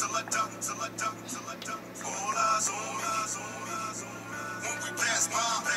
All eyes on me. When we pass by.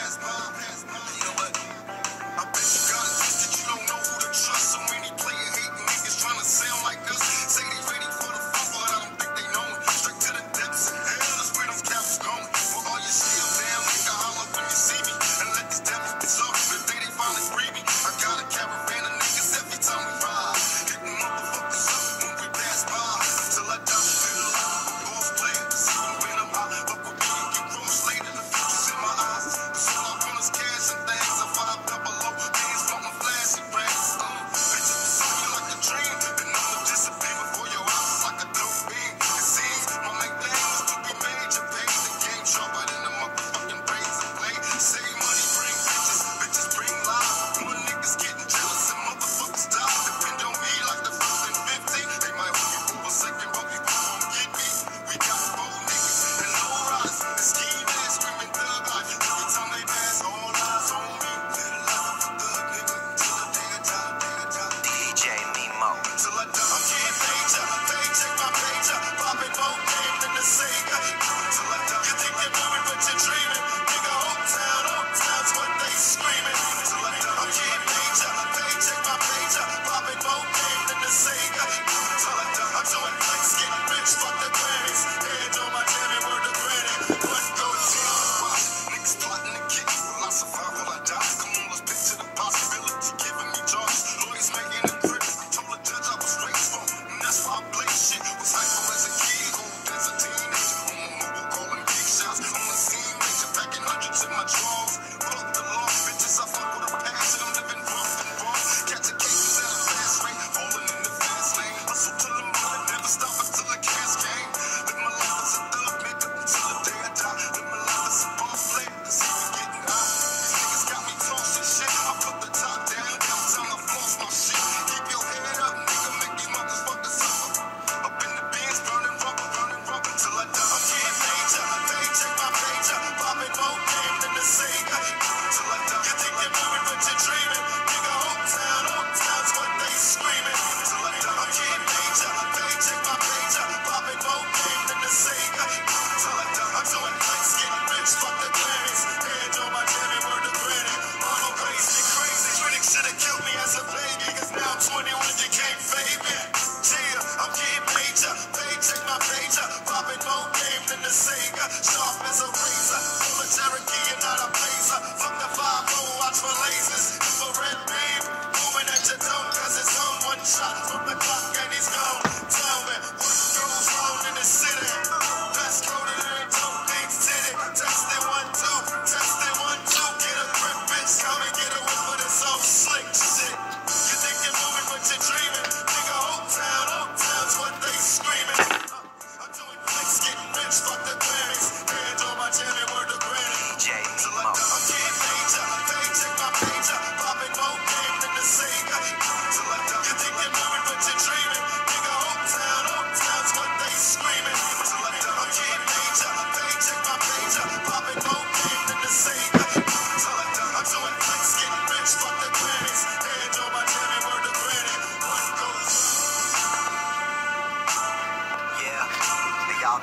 Sharp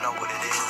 know what it is.